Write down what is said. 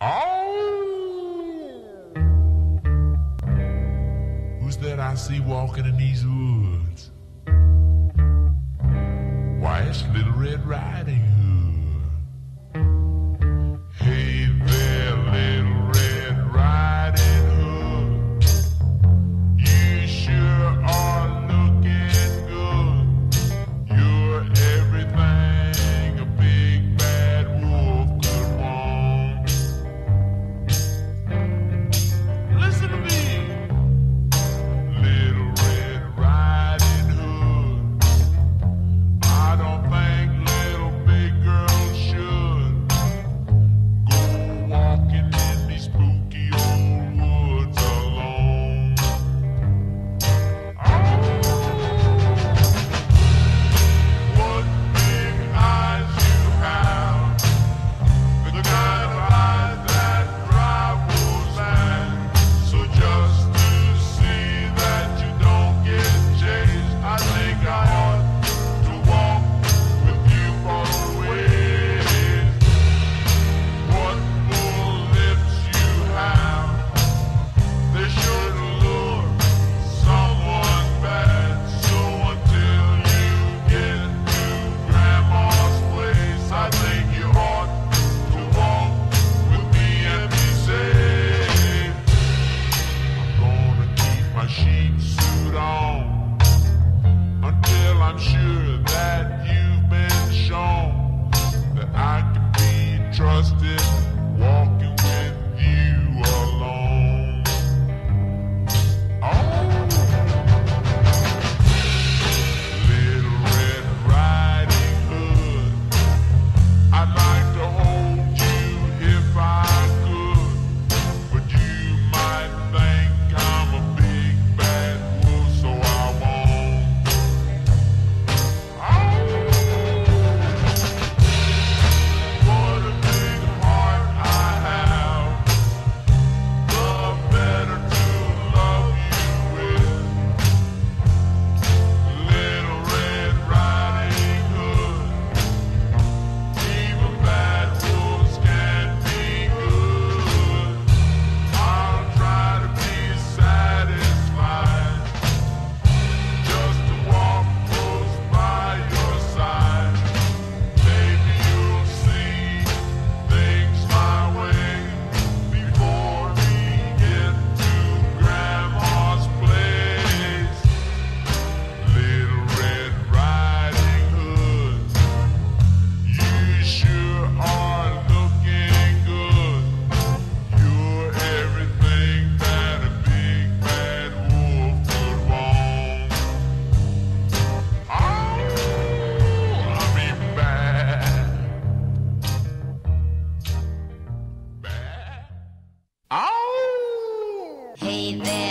Oh! Who's that I see walking in these woods? Why, it's Little Red Riding Hood. I'm sure. there.